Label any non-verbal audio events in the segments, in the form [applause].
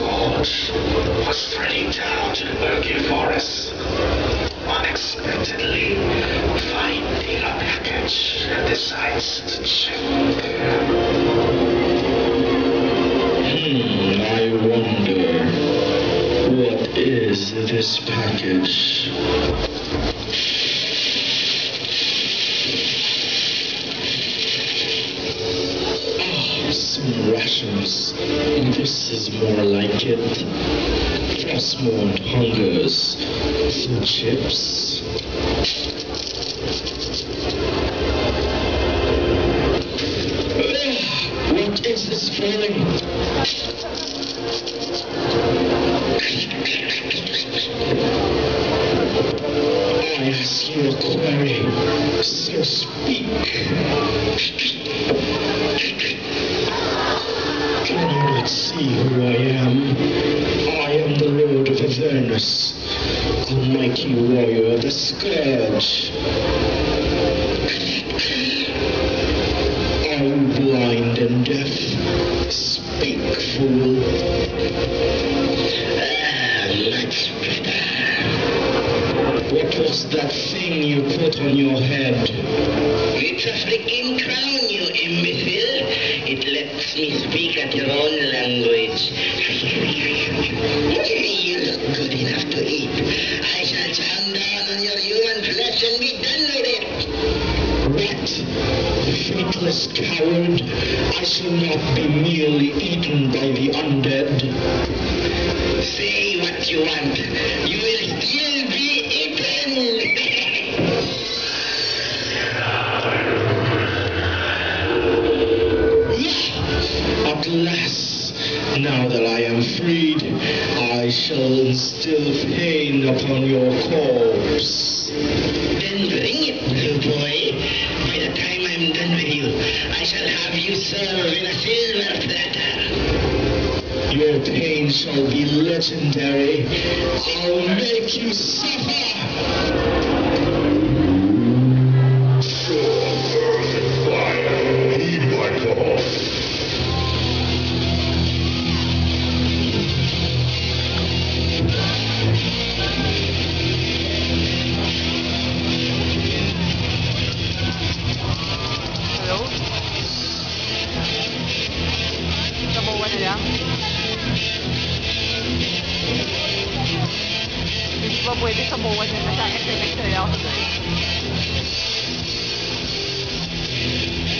Was threading down to the murky forest. Unexpectedly, finding a package and decides to check. Hmm, I wonder, what is this package? This is more like it. Frostmourne hungers. Some chips. [sighs] What is this feeling? I ask you a query, so speak. Of Avernus, almighty warrior the Scourge. You blind and deaf? Speak, fool. Ah. What was that thing you put on your head? It's a freaking crown, you imbecile. It lets me speak at your own language. [laughs] I shall chow down on your human flesh and be done with it. Rat, faithless coward, I shall not be merely eaten by the undead. Say what you want. You will still be eaten. [laughs] At last, now that I am freed, I shall instill pain upon your corpse. Then bring it, little boy. By the time I'm done with you, I shall have you served in a silver platter. Your pain shall be legendary. I'll make you suffer. ba pwede sa buwan yun na siya kasi nag-try ako sa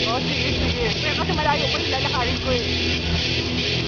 Oh, sige, sige. Pero kasi malayo pa rin lalakarin ko eh.